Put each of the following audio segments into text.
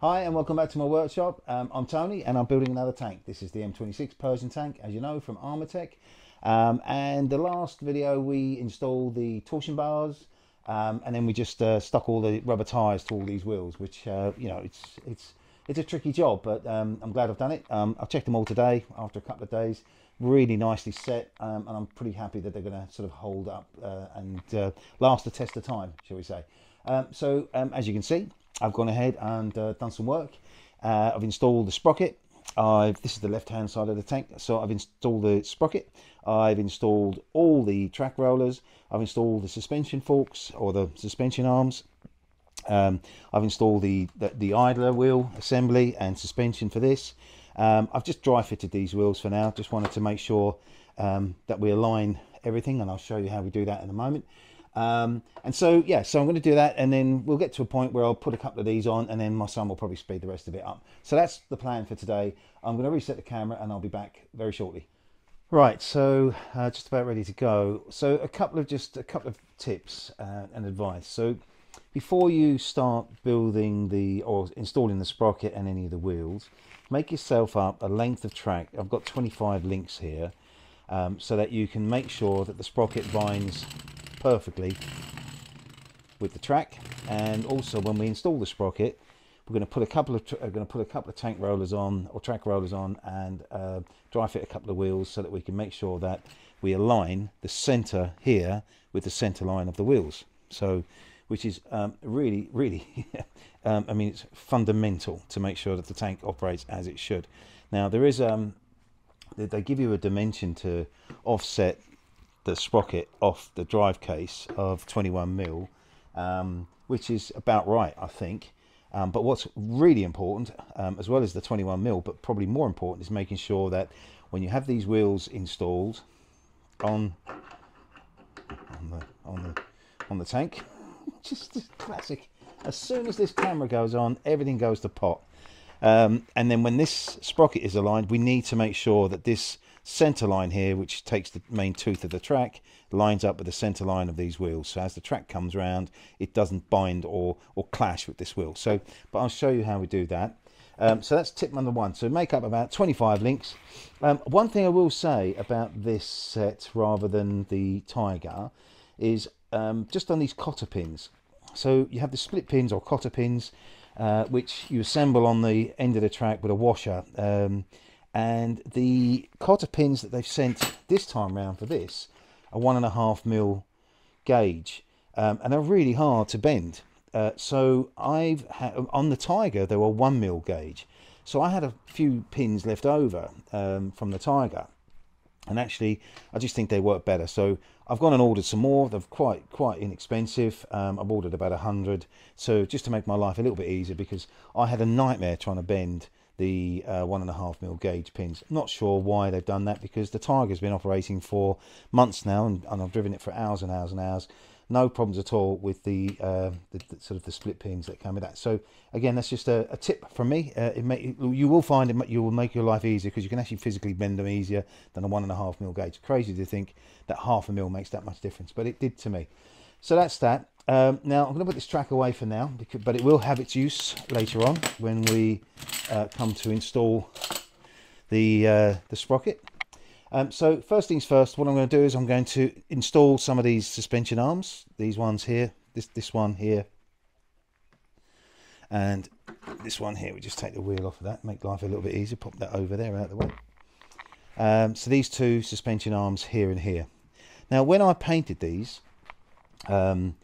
Hi and welcome back to my workshop. Um, I'm Tony and I'm building another tank. This is the M26 Pershing tank, as you know, from Armortek. Um, and the last video we installed the torsion bars um, and then we just uh, stuck all the rubber tyres to all these wheels, which, uh, you know, it's, it's, it's a tricky job, but um, I'm glad I've done it. Um, I've checked them all today after a couple of days. Really nicely set, um, and I'm pretty happy that they're going to sort of hold up uh, and uh, last the test of time, shall we say. So, as you can see, I've gone ahead and uh, done some work. Uh, I've installed the sprocket. I've, this is the left hand side of the tank. So I've installed the sprocket. I've installed all the track rollers. I've installed the suspension forks or the suspension arms. Um, I've installed the, the, the, idler wheel assembly and suspension for this. Um, I've just dry fitted these wheels for now. Just wanted to make sure um, that we align everything and I'll show you how we do that in a moment. Um, and so, yeah, so I'm going to do that and then we'll get to a point where I'll put a couple of these on and then my son will probably speed the rest of it up. So that's the plan for today. I'm going to reset the camera and I'll be back very shortly. Right, so uh, just about ready to go. So a couple of just a couple of tips uh, and advice. So before you start building the or installing the sprocket and any of the wheels, make yourself up a length of track. I've got 25 links here um, so that you can make sure that the sprocket binds perfectly with the track. And also when we install the sprocket we're going to put a couple of uh, going to put a couple of tank rollers on or track rollers on and uh, dry fit a couple of wheels so that we can make sure that we align the center here with the center line of the wheels. So which is um, really really um, I mean it's fundamental to make sure that the tank operates as it should. Now there is um, they give you a dimension to offset the sprocket off the drive case of 21 mil, um, which is about right, I think. Um, but what's really important, um, as well as the 21 mil, but probably more important, is making sure that when you have these wheels installed on on the on the on the tank, just classic. As soon as this camera goes on, everything goes to pot. Um, and then when this sprocket is aligned, we need to make sure that this center line here, which takes the main tooth of the track, lines up with the center line of these wheels. So as the track comes around, it doesn't bind or, or clash with this wheel. So, but I'll show you how we do that. Um, so that's tip number one. So make up about 25 links. Um, one thing I will say about this set rather than the Tiger is um, just on these cotter pins. So you have the split pins or cotter pins, uh, which you assemble on the end of the track with a washer. And the cotter pins that they've sent this time round for this are one and a half mil gauge um, and they're really hard to bend. Uh, so I've had on the Tiger they were one mil gauge. So I had a few pins left over um, from the Tiger. And actually I just think they work better. So I've gone and ordered some more. They're quite quite inexpensive. Um, I've ordered about a hundred. So just to make my life a little bit easier because I had a nightmare trying to bend the uh, one and a half mil gauge pins. Not sure why they've done that because the Tiger's been operating for months now and, and I've driven it for hours and hours and hours. No problems at all with the, uh, the, the, sort of the split pins that come with that. So again, that's just a, a tip from me. Uh, it may, you will find it you will make your life easier because you can actually physically bend them easier than a one and a half mil gauge. Crazy to think that half a mil makes that much difference, but it did to me. So that's that. Um, now I'm going to put this track away for now, because, but it will have its use later on when we uh, come to install the uh, the sprocket. Um, so first things first, what I'm going to do is I'm going to install some of these suspension arms. These ones here, this this one here, and this one here. We just take the wheel off of that, make life a little bit easier. Pop that over there out of the way. Um, so these two suspension arms here and here. Now when I painted these. Um,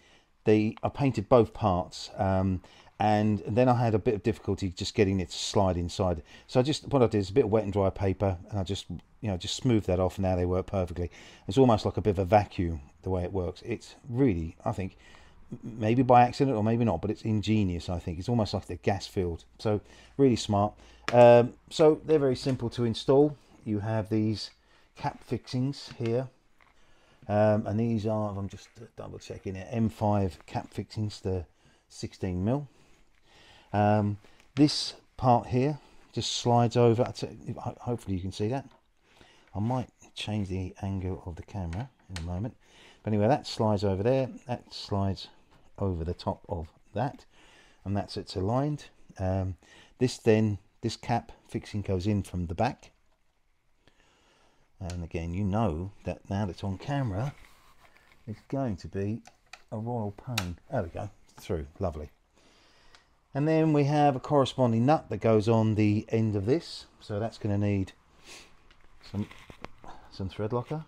they I painted both parts um, and then I had a bit of difficulty just getting it to slide inside. So I just what I did is a bit of wet and dry paper and I just you know just smoothed that off and now they work perfectly. It's almost like a bit of a vacuum the way it works. It's really I think maybe by accident or maybe not, but it's ingenious. I think it's almost like the gas field. So really smart. Um, so they're very simple to install. You have these cap fixings here um, and these are, I'm just double checking it, M5 cap fixings, the 16 mil. Um, this part here just slides over. Hopefully you can see that. I might change the angle of the camera in a moment. But anyway, that slides over there. That slides over the top of that. And that's it's aligned. Um, this then, this cap fixing goes in from the back. And again, you know that now that it's on camera, it's going to be a royal pain. There we go, through, lovely. And then we have a corresponding nut that goes on the end of this. So that's going to need some, some thread locker.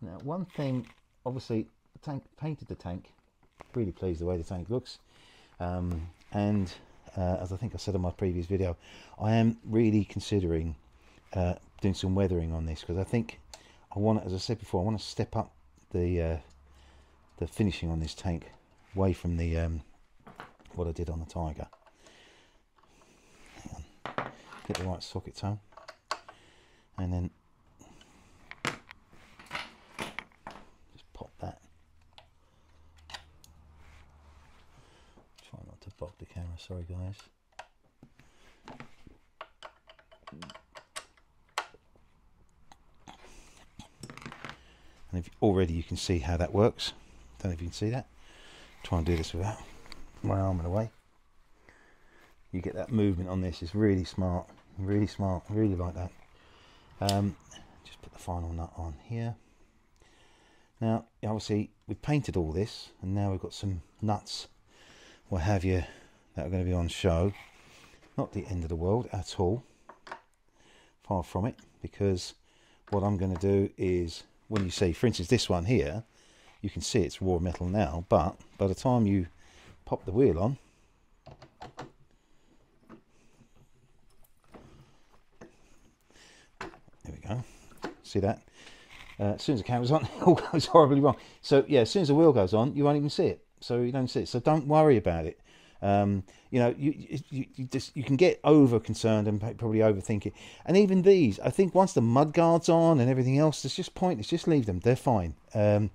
Now, one thing, obviously, the tank painted the tank. Really pleased the way the tank looks. Um, and uh, as I think I said in my previous video, I am really considering uh, doing some weathering on this because I think I want, as I said before, I want to step up the uh, the finishing on this tank away from the um, what I did on the Tiger. Get the right socket tone, and then just pop that. Try not to bog the camera. Sorry, guys. And if already you can see how that works. Don't know if you can see that. Try and do this without my arm in the way. You get that movement on this. It's really smart. Really smart. Really like that. Um, just put the final nut on here. Now, obviously, we've painted all this, and now we've got some nuts, what have you, that are going to be on show. Not the end of the world at all. Far from it, because what I'm going to do is when you see, for instance, this one here, you can see it's raw metal now, but by the time you pop the wheel on, there we go, see that? Uh, as soon as the camera's on, it all goes horribly wrong. So yeah, as soon as the wheel goes on, you won't even see it. So you don't see it. So don't worry about it. Um, you know, you, you, you, just you can get over concerned and probably overthink it. And even these, I think once the mud guards on and everything else, it's just pointless. Just leave them; they're fine. Um,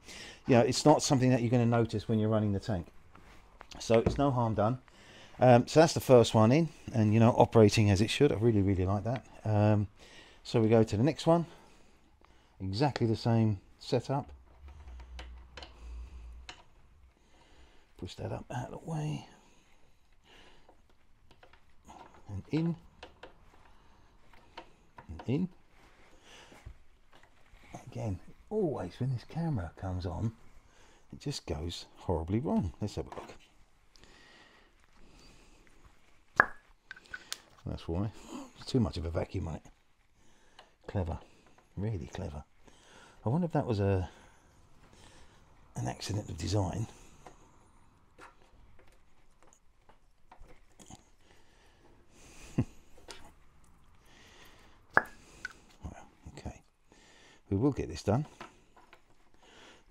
you know, it's not something that you're going to notice when you're running the tank. So it's no harm done. Um, so that's the first one in, and you know, operating as it should. I really, really like that. Um, so we go to the next one. Exactly the same setup. Push that up out of the way and in. And in. Again always when this camera comes on it just goes horribly wrong. Let's have a look. That's why. It's too much of a vacuum it. Clever. Really clever. I wonder if that was a an accident of design we will get this done.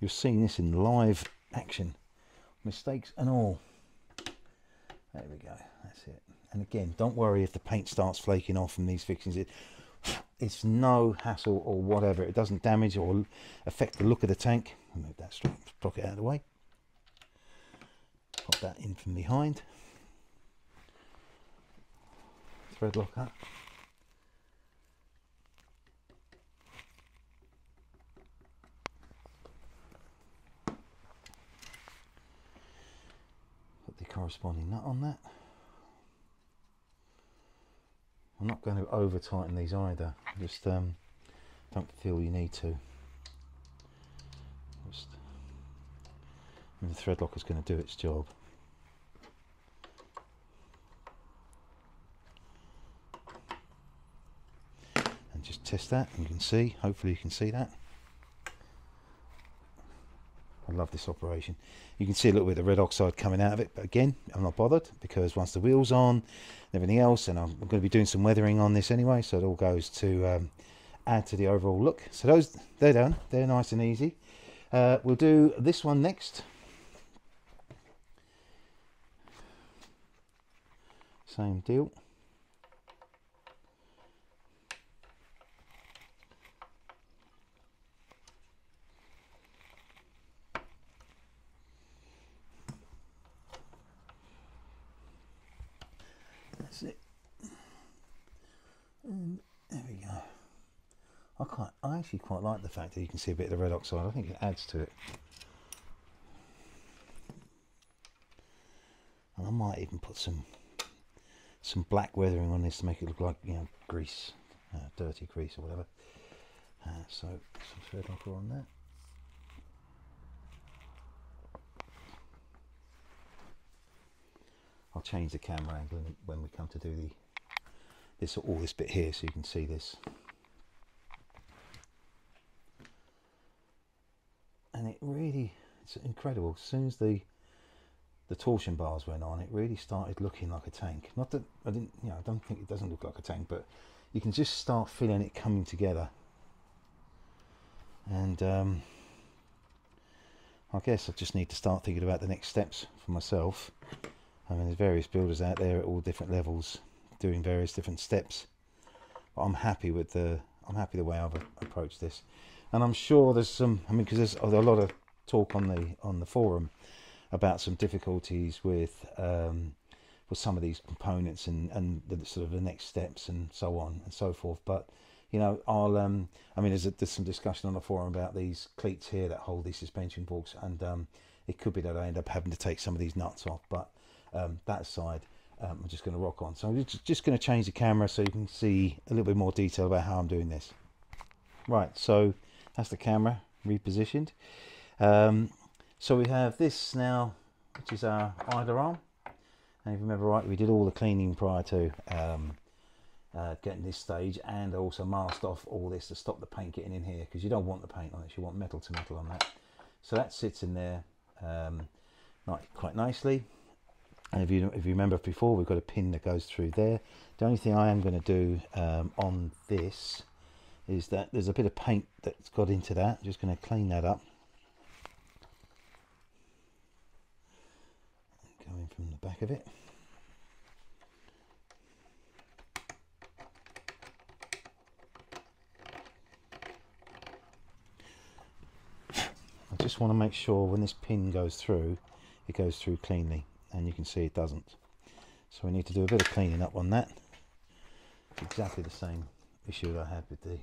You're seeing this in live action, mistakes and all. There we go, that's it. And again, don't worry if the paint starts flaking off from these fixings. It, it's no hassle or whatever. It doesn't damage or affect the look of the tank. Move that sprocket out of the way. Pop that in from behind. Thread locker. corresponding nut on that. I'm not going to over tighten these either, just um, don't feel you need to. Just, the thread locker is going to do its job. And just test that, and you can see, hopefully you can see that. I love this operation. You can see a little bit of red oxide coming out of it, but again, I'm not bothered because once the wheel's on and everything else, and I'm, going to be doing some weathering on this anyway, so it all goes to um, add to the overall look. So those, they're done. They're nice and easy. Uh, we'll do this one next. Same deal. That's it. And there we go. I quite, I actually quite like the fact that you can see a bit of the red oxide. I think it adds to it. And I might even put some some black weathering on this to make it look like you know grease, uh, dirty grease or whatever. Uh, so some thread locker on that. I'll change the camera angle when we come to do the this all this bit here so you can see this. And it really it's incredible. As soon as the the torsion bars went on, it really started looking like a tank. Not that I didn't, you know, I don't think it doesn't look like a tank, but you can just start feeling it coming together. And um, I guess I just need to start thinking about the next steps for myself. I mean, there's various builders out there at all different levels doing various different steps. But I'm happy with the, I'm happy the way I've approached this. And I'm sure there's some, I mean, because there's a lot of talk on the on the forum about some difficulties with um, with some of these components and and the sort of the next steps and so on and so forth. But you know, I'll um, I mean, there's, a, there's some discussion on the forum about these cleats here that hold these suspension forks, and um, it could be that I end up having to take some of these nuts off. But um, that aside, um, I'm just going to rock on. So I'm just, just going to change the camera so you can see a little bit more detail about how I'm doing this. Right, so that's the camera repositioned. Um, so we have this now, which is our idler arm. And if you remember right, we did all the cleaning prior to um, uh, getting this stage and also masked off all this to stop the paint getting in here because you don't want the paint on it, you want metal to metal on that. So that sits in there um, quite nicely. And if you, if you remember before, we've got a pin that goes through there. The only thing I am going to do um, on this is that there's a bit of paint that's got into that. I'm just going to clean that up. coming from the back of it. I just want to make sure when this pin goes through, it goes through cleanly, and you can see it doesn't. So we need to do a bit of cleaning up on that. Exactly the same issue that I had with the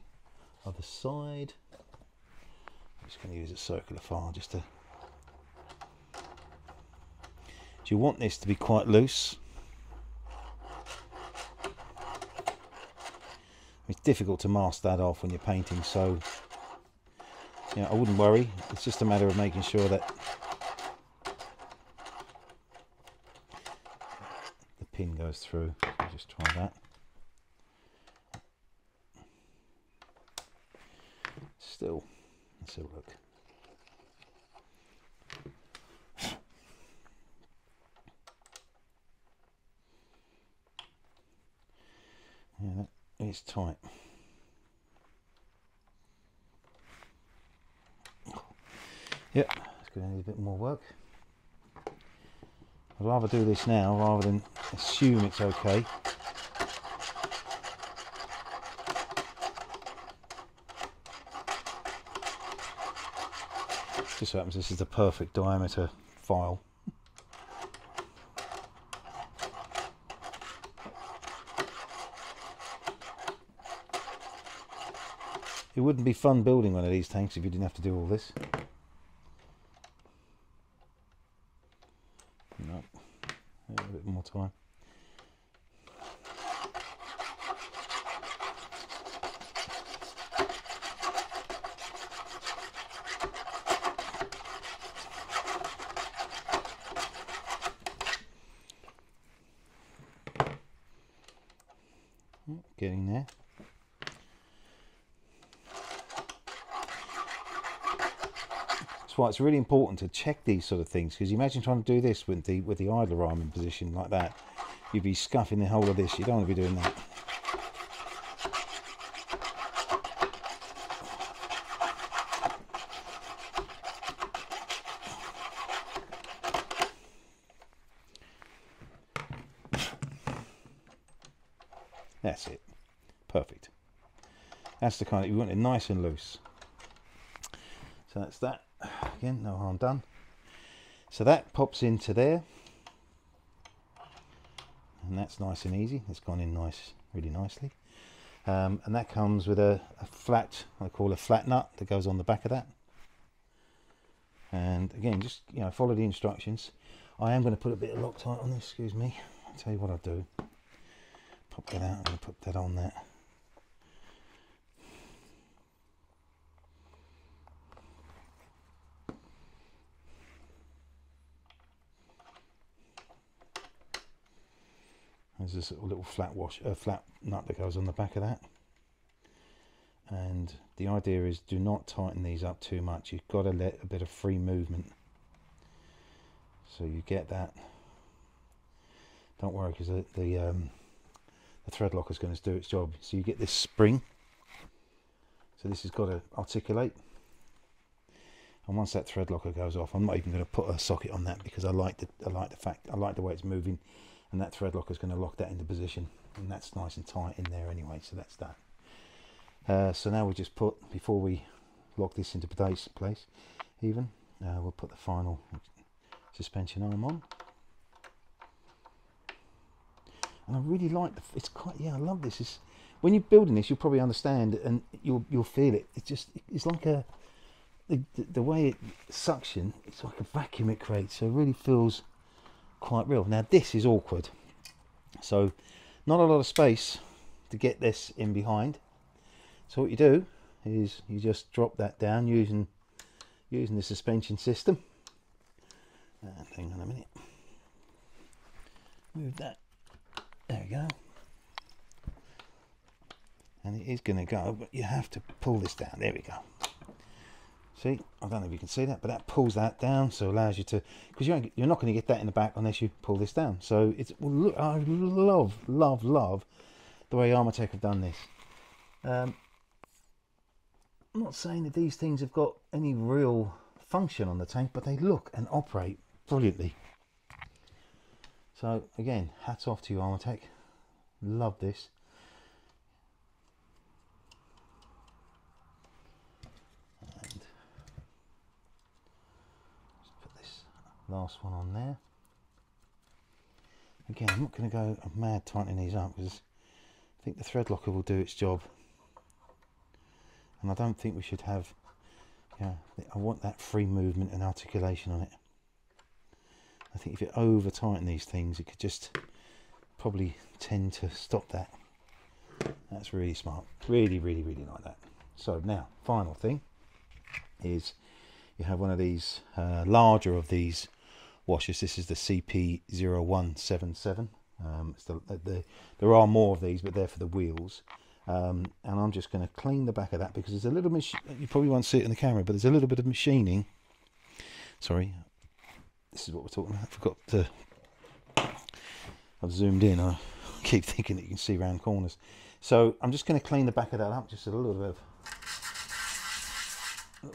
other side. I'm just going to use a circular file just to So you want this to be quite loose. It's difficult to mask that off when you're painting, so you know, I wouldn't worry. It's just a matter of making sure that the pin goes through. Just try that. Still, let's have a look. Yeah, that is tight. Yep, it's going to need a bit more work. I'd rather do this now rather than assume it's okay. Just so happens this is the perfect diameter file. It wouldn't be fun building one of these tanks if you didn't have to do all this. No, a bit more time. Getting there. That's why it's really important to check these sort of things because you imagine trying to do this with the with the idler arm in position like that. You'd be scuffing the whole of this. You don't want to be doing that that's it perfect that's the kind of you want it nice and loose. So that's that. Again no harm done. So that pops into there. And that's nice and easy. It's gone in nice really nicely. Um, and that comes with a, a, flat I call a flat nut that goes on the back of that. And again just you know follow the instructions. I am going to put a bit of Loctite on this, excuse me. I'll tell you what I'll do. Pop that out, to put that on there. There's this little flat wash, uh, flat nut that goes on the back of that. And the idea is do not tighten these up too much. You've got to let a bit of free movement. So you get that. Don't worry because the, the, um, the thread locker is going to do its job. So you get this spring. So this has got to articulate. And once that thread locker goes off, I'm not even going to put a socket on that because I like the I like the fact I like the way it's moving and that thread locker is going to lock that into position and that's nice and tight in there anyway so that's that uh, so now we just put before we lock this into place place even uh, we'll put the final suspension arm on. And I really like the it's quite yeah I love this. Is when you're building this you'll probably understand and you'll you'll feel it. It's just it's like a the, the, the way it suction it's like a vacuum it creates so it really feels quite real. Now this is awkward. So not a lot of space to get this in behind. So what you do is you just drop that down using using the suspension system. And hang on a minute. Move that. There we go. And it is going to go, but you have to pull this down. There we go. See, I don't know if you can see that, but that pulls that down, so allows you to, because you're, you're not going to get that in the back unless you pull this down. So it's, look, I love, love, love the way Armortek have done this. Um, I'm not saying that these things have got any real function on the tank, but they look and operate brilliantly. So again, hats off to you Armortek. Love this. Last one on there. Again I'm not going to go mad tightening these up because I think the thread locker will do its job. And I don't think we should have yeah I want that free movement and articulation on it. I think if you over tighten these things it could just probably tend to stop that. That's really smart. Really really really like that. So now final thing is you have one of these uh, larger of these washers. This is the CP0177. Um, the, the, there are more of these, but they're for the wheels. Um, and I'm just going to clean the back of that because there's a little, you probably won't see it in the camera, but there's a little bit of machining. Sorry, this is what we're talking about. I forgot to, I've zoomed in. I keep thinking that you can see round corners. So I'm just going to clean the back of that up, just a little bit of, a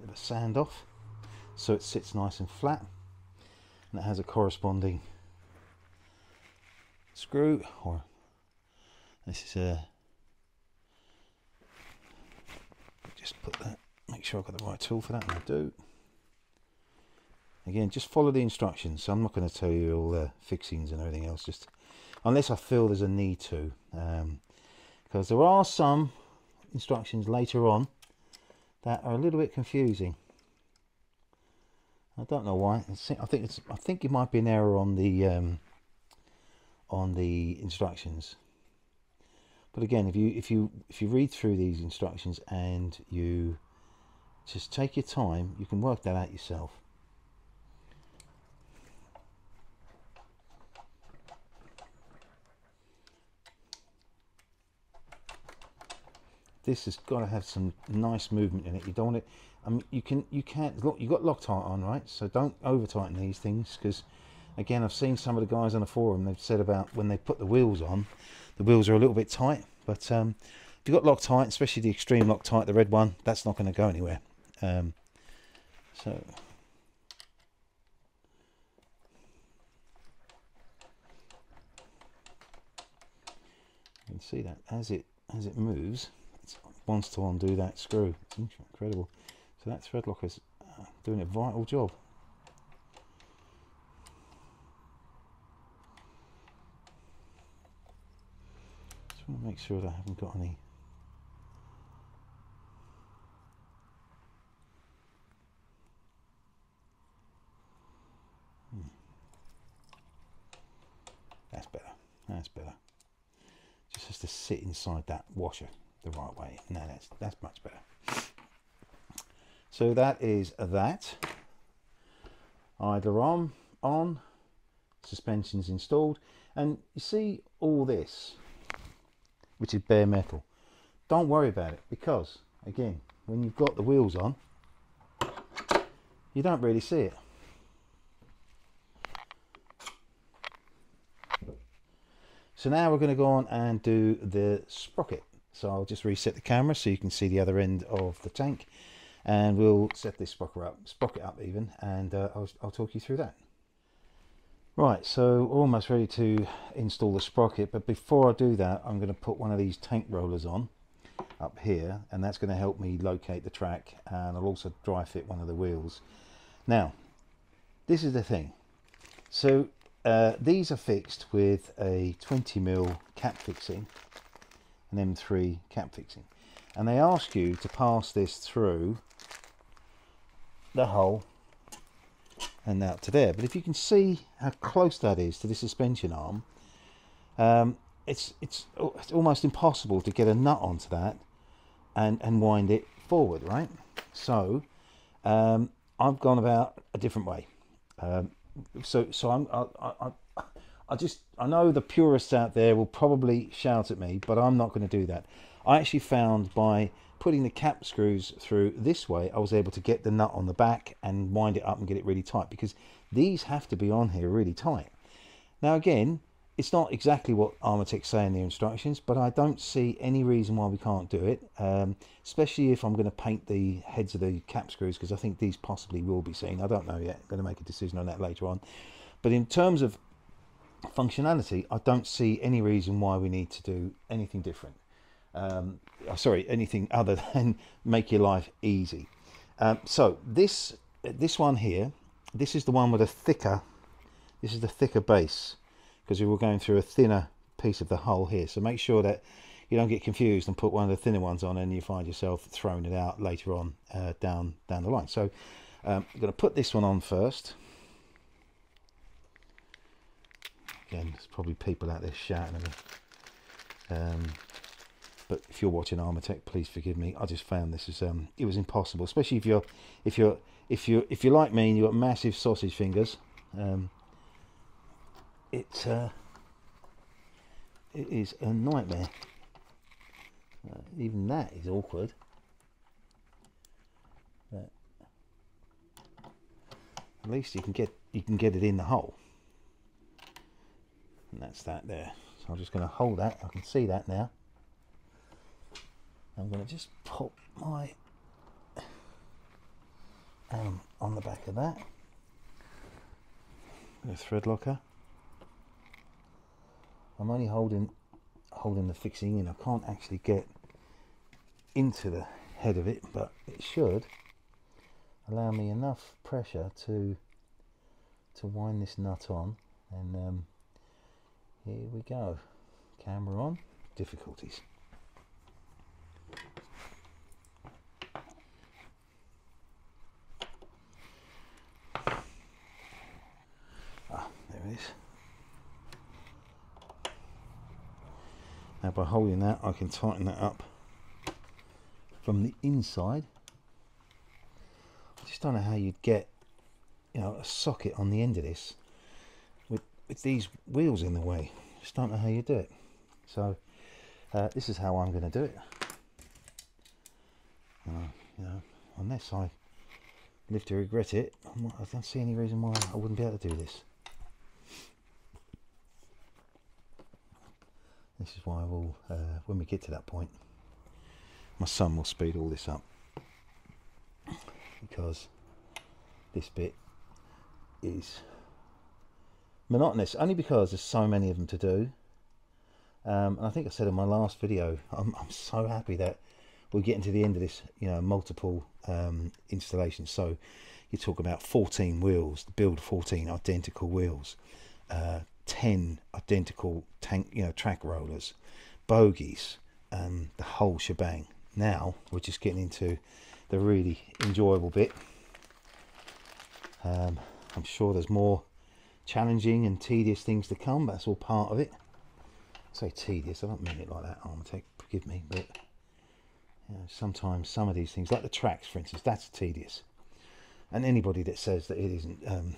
bit of sand off so it sits nice and flat and it has a corresponding screw or this is a just put that make sure I've got the right tool for that and I do. Again just follow the instructions. So I'm not going to tell you all the fixings and everything else just unless I feel there's a need to um, because there are some instructions later on that are a little bit confusing I don't know why. I think it's. I think it might be an error on the um, on the instructions. But again, if you if you if you read through these instructions and you just take your time, you can work that out yourself. This has got to have some nice movement in it. You don't want it I mean, you can you can't look. You got Loctite on, right? So don't over tighten these things because, again, I've seen some of the guys on the forum. They've said about when they put the wheels on, the wheels are a little bit tight. But um, if you've got Loctite, especially the extreme Loctite, the red one, that's not going to go anywhere. Um, so. You can see that as it as it moves, wants to undo that screw. It's incredible. So that thread locker is uh, doing a vital job. Just want to make sure that I haven't got any hmm. That's better. That's better. Just has to sit inside that washer the right way. Now that's that's much better. So that is that. Idler on, on, suspensions installed, and you see all this, which is bare metal. Don't worry about it because, again, when you've got the wheels on, you don't really see it. So now we're going to go on and do the sprocket. So I'll just reset the camera so you can see the other end of the tank and we'll set this sprocket up, sprocket up even, and uh, I'll, I'll talk you through that. Right, so almost ready to install the sprocket, but before I do that, I'm going to put one of these tank rollers on up here, and that's going to help me locate the track, and I'll also dry fit one of the wheels. Now, this is the thing. So uh, these are fixed with a 20 mil cap fixing, an M3 cap fixing, and they ask you to pass this through the hole and out to there. But if you can see how close that is to the suspension arm, um, it's, it's, it's almost impossible to get a nut onto that and, and wind it forward, right? So um, I've gone about a different way. Um, so so I'm, I, I, I just I know the purists out there will probably shout at me, but I'm not going to do that. I actually found by putting the cap screws through this way, I was able to get the nut on the back and wind it up and get it really tight because these have to be on here really tight. Now again, it's not exactly what Armortek say in the instructions, but I don't see any reason why we can't do it, um, especially if I'm going to paint the heads of the cap screws because I think these possibly will be seen. I don't know yet. I'm going to make a decision on that later on. But in terms of functionality, I don't see any reason why we need to do anything different um, oh, sorry, anything other than make your life easy. Um, so this this one here, this is the one with a thicker, this is the thicker base because we were going through a thinner piece of the hull here. So make sure that you don't get confused and put one of the thinner ones on and you find yourself throwing it out later on uh, down down the line. So um, I'm going to put this one on first. Again, there's probably people out there shouting at me. Um, but if you're watching Armortek, please forgive me. I just found this is um, it was impossible, especially if you're if you're if you if you're like me and you've got massive sausage fingers. Um, it uh, it is a nightmare. Uh, even that is awkward. But at least you can get you can get it in the hole, and that's that there. So I'm just going to hold that. I can see that now. I'm going to just pop my um, on the back of that a thread locker I'm only holding holding the fixing in I can't actually get into the head of it but it should allow me enough pressure to to wind this nut on and um, here we go camera on difficulties Ah, there it is. Now by holding that I can tighten that up from the inside. I just don't know how you'd get you know a socket on the end of this with, these wheels in the way. Just don't know how you do it. So uh, this is how I'm going to do it. Uh, you know, unless I live to regret it, I don't see any reason why I wouldn't be able to do this. This is why we'll, uh, when we get to that point, my son will speed all this up because this bit is monotonous only because there's so many of them to do um, and I think I said in my last video I'm, I'm, so happy that we're getting to the end of this you know multiple um, installations so you talk about 14 wheels build 14 identical wheels uh, 10 identical tank, you know, track rollers, bogies, um, the whole shebang. Now we're just getting into the really enjoyable bit. Um, I'm sure there's more challenging and tedious things to come. but That's all part of it. say tedious. I don't mean it like that, Armortek. Forgive me, but you know, sometimes some of these things, like the tracks, for instance, that's tedious. And anybody that says that it isn't, um,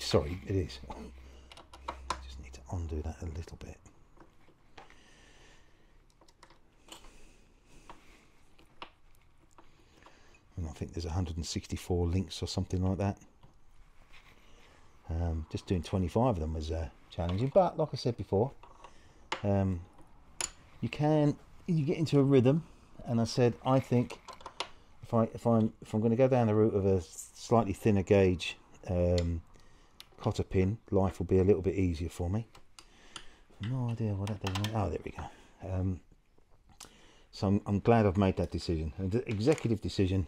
sorry, it is. Just need to undo that a little bit. And I think there's 164 links or something like that. Um, just doing 25 of them was uh, challenging, but like I said before, um, you can you get into a rhythm, and I said I think if I if I'm if I'm going to go down the route of a slightly thinner gauge um, cotter pin, life will be a little bit easier for me. No idea what that does. Oh, there we go. Um, so I'm, I'm glad I've made that decision. Executive decision,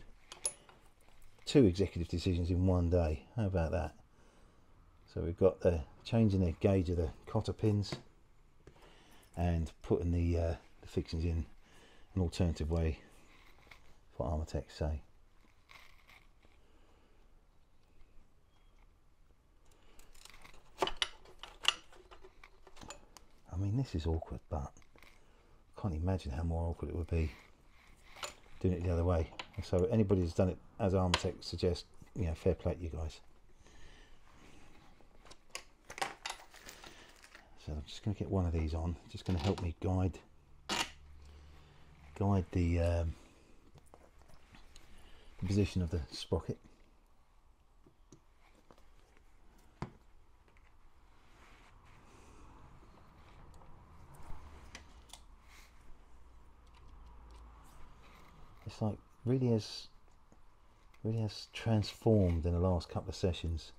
two executive decisions in one day. How about that? So we've got the changing the gauge of the cotter pins and putting the, uh, the fixings in an alternative way for Armortek say. I mean this is awkward but I can't imagine how more awkward it would be doing it the other way. So anybody who's done it as Armortek suggests, you know, fair play to you guys. So I'm just going to get one of these on. Just going to help me guide guide the, um, the position of the sprocket. It's like really has really has transformed in the last couple of sessions.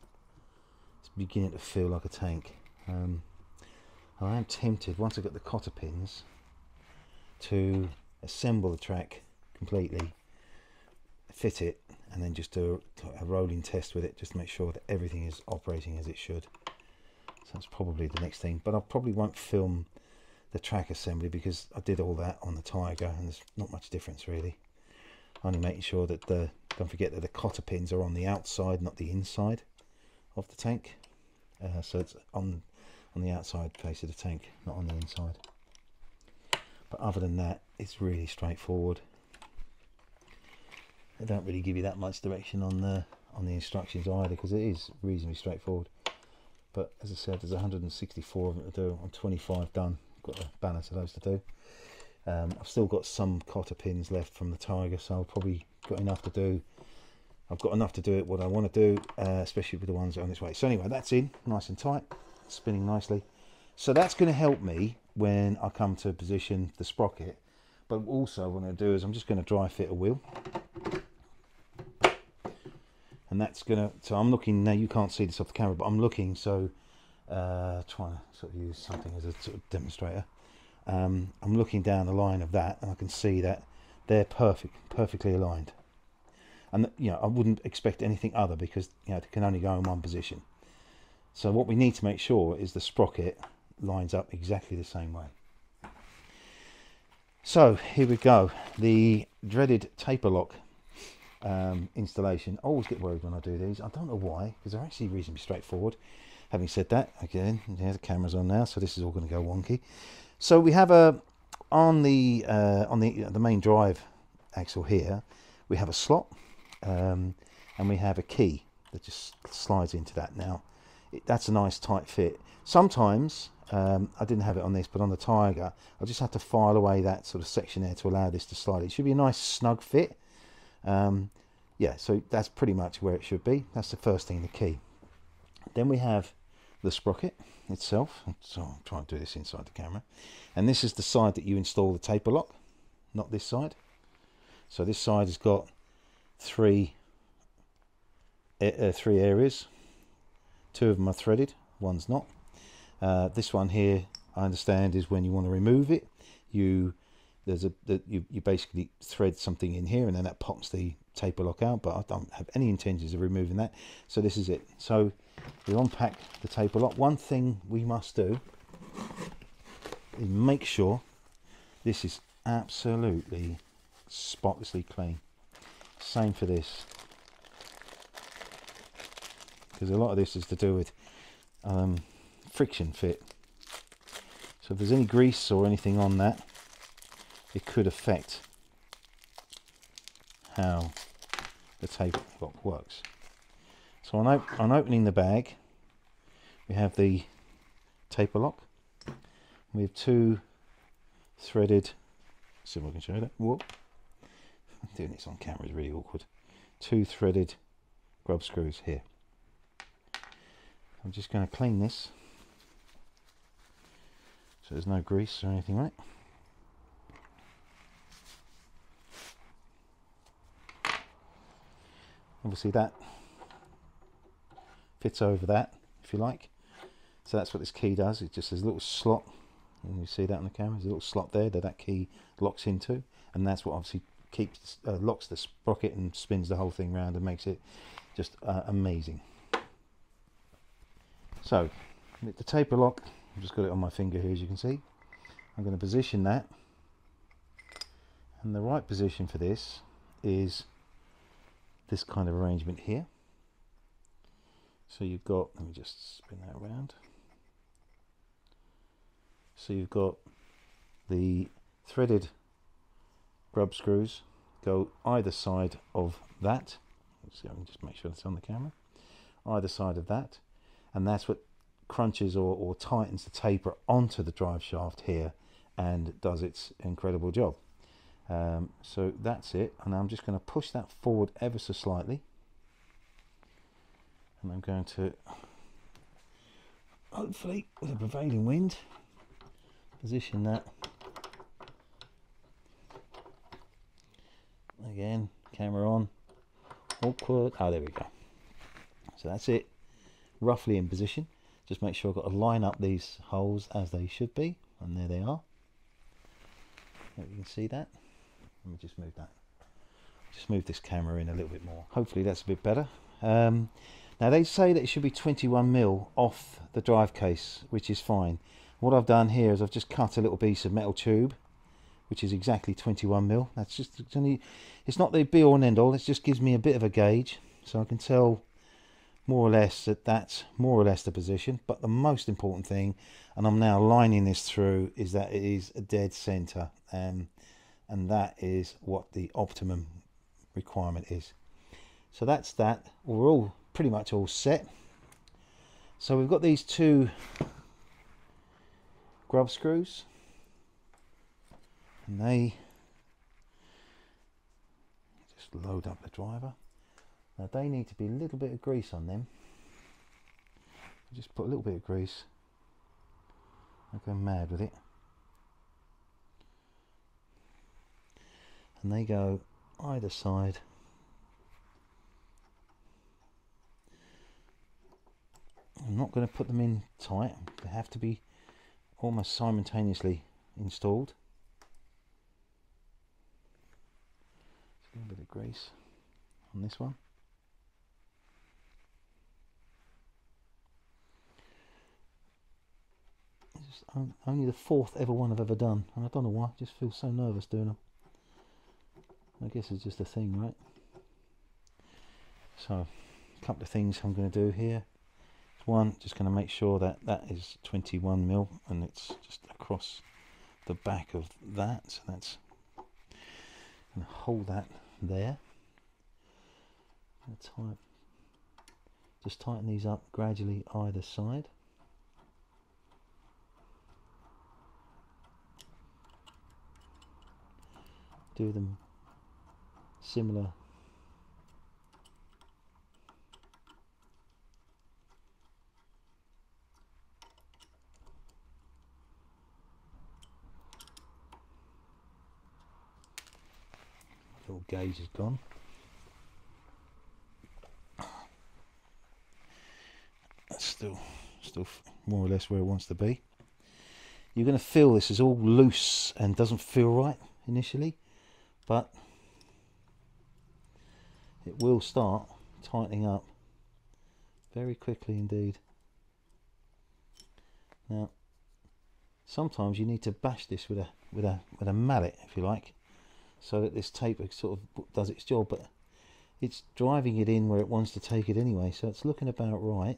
It's beginning to feel like a tank. Um, I am tempted, once I've got the cotter pins, to assemble the track completely, fit it, and then just do a, rolling test with it just to make sure that everything is operating as it should. So that's probably the next thing. But I probably won't film the track assembly because I did all that on the Tiger and there's not much difference really. Only making sure that the, don't forget that the cotter pins are on the outside, not the inside of the tank. Uh, so it's on on the outside face of the tank, not on the inside. But other than that, it's really straightforward. They don't really give you that much direction on the on the instructions either, because it is reasonably straightforward. But as I said, there's 164 of them to do. I'm 25 done. Got a balance of those to do. Um, I've still got some cotter pins left from the Tiger, so I've probably got enough to do. I've got enough to do it what I want to do, uh, especially with the ones on this way. So anyway, that's in, nice and tight spinning nicely. So that's going to help me when I come to position the sprocket. But also what I'm going to do is I'm just going to dry fit a wheel. And that's going to, so I'm looking, now you can't see this off the camera, but I'm looking, so uh, trying to sort of use something as a sort of demonstrator. Um, I'm looking down the line of that and I can see that they're perfect, perfectly aligned. And you know, I wouldn't expect anything other because you know, it can only go in one position. So what we need to make sure is the sprocket lines up exactly the same way. So here we go, the dreaded taper lock um, installation. I always get worried when I do these. I don't know why, because they're actually reasonably straightforward. Having said that, again, yeah, the camera's on now, so this is all going to go wonky. So we have a on the uh, on the the main drive axle here, we have a slot, um, and we have a key that just slides into that. Now, it, that's a nice tight fit. Sometimes, um, I didn't have it on this, but on the Tiger, I just had to file away that sort of section there to allow this to slide. It should be a nice snug fit. Um, yeah, so that's pretty much where it should be. That's the first thing, the key. Then we have the sprocket itself. So I'm trying to do this inside the camera. And this is the side that you install the taper lock, not this side. So this side has got three uh, three areas Two of them are threaded, one's not. Uh, this one here, I understand, is when you want to remove it. You there's a the, you you basically thread something in here, and then that pops the taper lock out. But I don't have any intentions of removing that. So this is it. So we unpack the taper lock. One thing we must do is make sure this is absolutely spotlessly clean. Same for this because a lot of this is to do with um, friction fit. So if there's any grease or anything on that, it could affect how the taper lock works. So on, op on opening the bag, we have the taper lock. We have two threaded, see if I can show that. Whoop. Doing this on camera is really awkward. Two threaded grub screws here. I'm just going to clean this so there's no grease or anything right. Obviously that fits over that if you like. So that's what this key does. It just has a little slot and you see that on the camera. There's a little slot there that that key locks into and that's what obviously keeps uh, locks the sprocket and spins the whole thing around and makes it just uh, amazing. So with the taper lock, I've just got it on my finger here as you can see. I'm going to position that and the right position for this is this kind of arrangement here. So you've got, let me just spin that around. So you've got the threaded grub screws go either side of that. Let's see, I can just make sure it's on the camera. Either side of that and that's what crunches or, or tightens the taper onto the drive shaft here and does its incredible job. Um, so that's it. And I'm just going to push that forward ever so slightly. And I'm going to hopefully with a prevailing wind position that again camera on awkward. Oh there we go. So that's it roughly in position. Just make sure I've got to line up these holes as they should be. And there they are. you can see that. Let me just move that. Just move this camera in a little bit more. Hopefully that's a bit better. Um, now they say that it should be 21 mil off the drive case, which is fine. What I've done here is I've just cut a little piece of metal tube, which is exactly 21 mil. That's just it's only, it's not the be all and end all. It just gives me a bit of a gauge, so I can tell more or less that that's more or less the position. But the most important thing and I'm now lining this through is that it is a dead center um, and that is what the optimum requirement is. So that's that. We're all pretty much all set. So we've got these two grub screws and they just load up the driver now they need to be a little bit of grease on them. Just put a little bit of grease. I go mad with it. And they go either side. I'm not going to put them in tight. They have to be almost simultaneously installed. a little bit of grease on this one. It's only the fourth ever one I've ever done, and I don't know why. I just feel so nervous doing them. I guess it's just a thing, right? So, a couple of things I'm going to do here. One, just going to make sure that that is 21 mil, and it's just across the back of that. So that's to hold that there. Tight, just tighten these up gradually either side. Do them similar. Little gauge is gone. That's still still more or less where it wants to be. You're going to feel this is all loose and doesn't feel right initially but it will start tightening up very quickly indeed. Now sometimes you need to bash this with a with a with a mallet if you like so that this tape sort of does its job but it's driving it in where it wants to take it anyway so it's looking about right.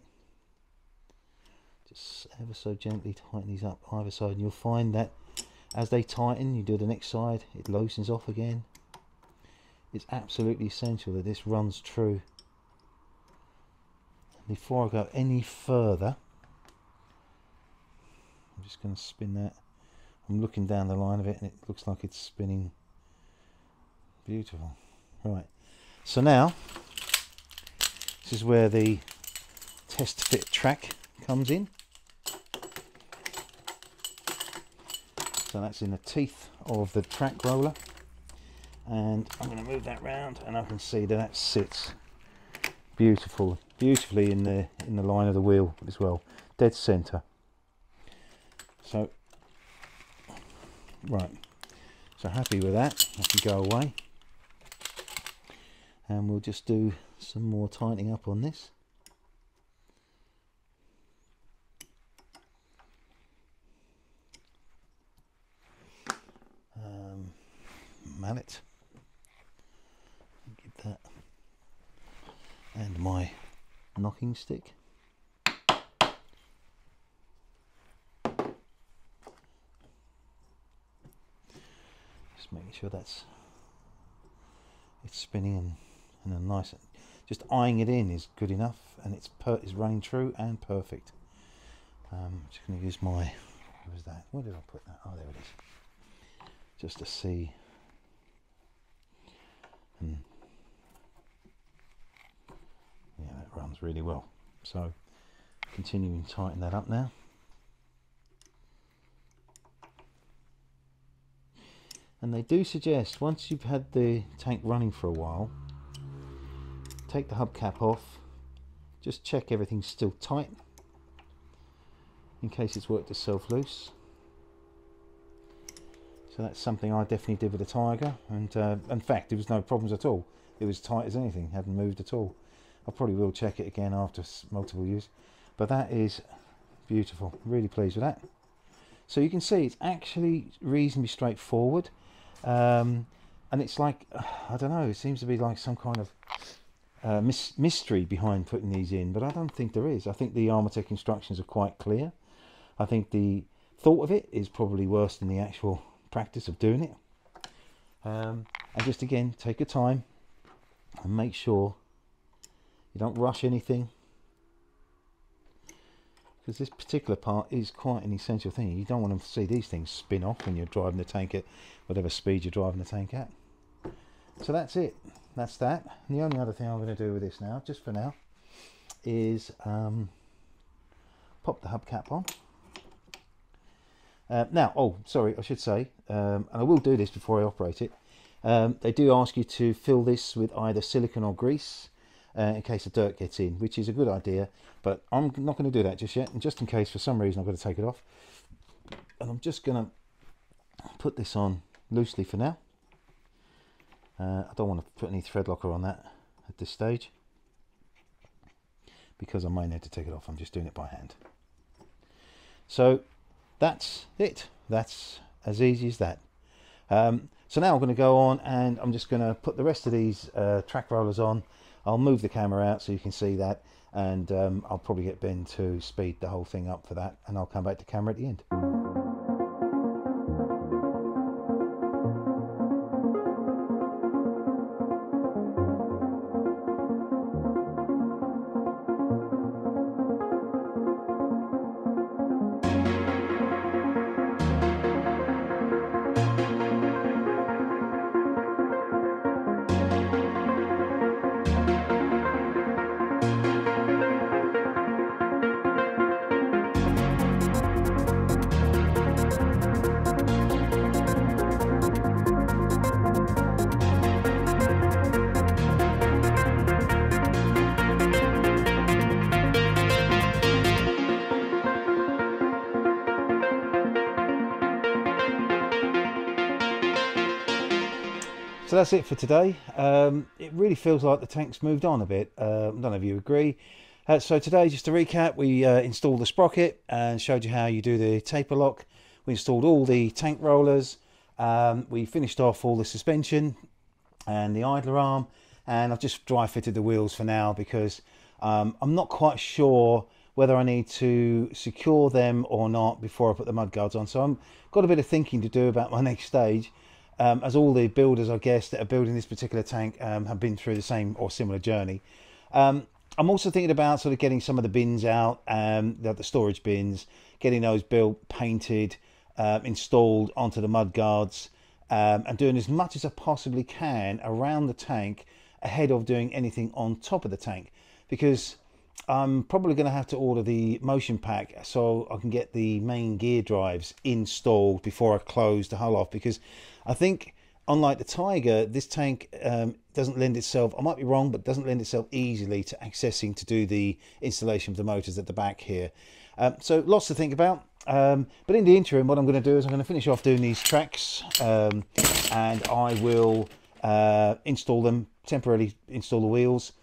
Just ever so gently tighten these up either side and you'll find that as they tighten you do the next side it loosens off again. It's absolutely essential that this runs true. Before I go any further I'm just going to spin that. I'm looking down the line of it and it looks like it's spinning. Beautiful. Right. So now this is where the test fit track comes in so that's in the teeth of the track roller. And I'm going to move that round and I can see that that sits beautiful beautifully in the in the line of the wheel as well. Dead center. So right. So happy with that. I can go away. And we'll just do some more tightening up on this mallet. That. And my knocking stick. Just making sure that's it's spinning and, and a nice just eyeing it in is good enough and it's per is running true and perfect. Um, I'm just going to use my where was that? Where did I put that? Oh there it is. Just to see and yeah that runs really well. So continuing to tighten that up now. And they do suggest once you've had the tank running for a while take the hubcap off. Just check everything's still tight in case it's worked itself loose so that's something I definitely did with the Tiger. And uh, in fact there was no problems at all. It was tight as anything. Hadn't moved at all. I probably will check it again after multiple use but that is beautiful. Really pleased with that. So you can see it's actually reasonably straightforward. Um, and it's like I don't know. It seems to be like some kind of uh, mystery behind putting these in, but I don't think there is. I think the Armortek instructions are quite clear. I think the thought of it is probably worse than the actual practice of doing it. Um, and just again, take your time and make sure you don't rush anything because this particular part is quite an essential thing. You don't want to see these things spin off when you're driving the tank at whatever speed you're driving the tank at. So that's it. That's that. And the only other thing I'm going to do with this now, just for now, is um, pop the hubcap on. Uh, now, oh, sorry, I should say, um, and I will do this before I operate it. Um, they do ask you to fill this with either silicone or grease uh, in case the dirt gets in, which is a good idea, but I'm not going to do that just yet. And just in case for some reason I've got to take it off. And I'm just going to put this on loosely for now. Uh, I don't want to put any thread locker on that at this stage because I may need to take it off. I'm just doing it by hand. So that's it. That's as easy as that. Um, so now I'm going to go on and I'm just going to put the rest of these uh, track rollers on I'll move the camera out so you can see that and um, I'll probably get Ben to speed the whole thing up for that and I'll come back to camera at the end. That's it for today. Um, it really feels like the tank's moved on a bit. Uh, I don't know if you agree. Uh, so today, just to recap, we uh, installed the sprocket and showed you how you do the taper lock. We installed all the tank rollers. Um, we finished off all the suspension and the idler arm. And I've just dry fitted the wheels for now because um, I'm not quite sure whether I need to secure them or not before I put the mud guards on. So I've got a bit of thinking to do about my next stage. Um, as all the builders, I guess, that are building this particular tank um, have been through the same or similar journey. Um, I'm also thinking about sort of getting some of the bins out, um, the, the, storage bins, getting those built, painted, uh, installed onto the mud guards, um, and doing as much as I possibly can around the tank ahead of doing anything on top of the tank because I'm probably going to have to order the motion pack so I can get the main gear drives installed before I close the hull off because I think unlike the Tiger this tank um, doesn't lend itself I might be wrong but doesn't lend itself easily to accessing to do the installation of the motors at the back here um, so lots to think about um, but in the interim what I'm going to do is I'm going to finish off doing these tracks um, and I will uh, install them temporarily install the wheels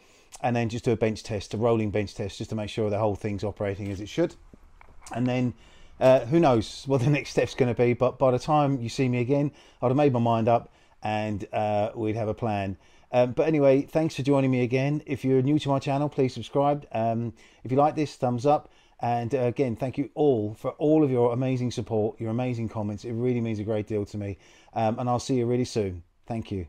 and then just do a bench test, a rolling bench test, just to make sure the whole thing's operating as it should. And then uh, who knows what the next step's going to be. But by the time you see me again, I'd have made my mind up and uh, we'd have a plan. Um, but anyway, thanks for joining me again. If you're new to my channel, please subscribe. Um, if you like this, thumbs up. And uh, again, thank you all for all of your amazing support, your amazing comments. It really means a great deal to me. Um, and I'll see you really soon. Thank you.